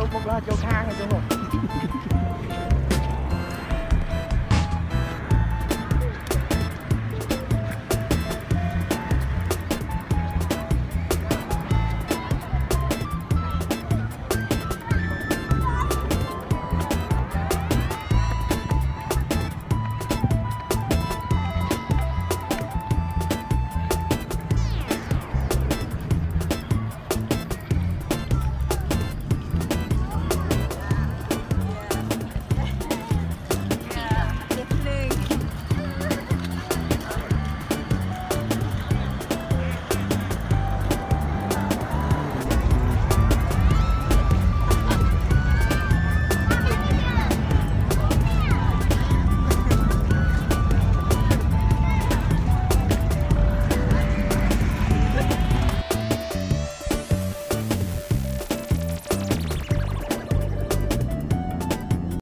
tôi một là chỗ khác rồi chứ không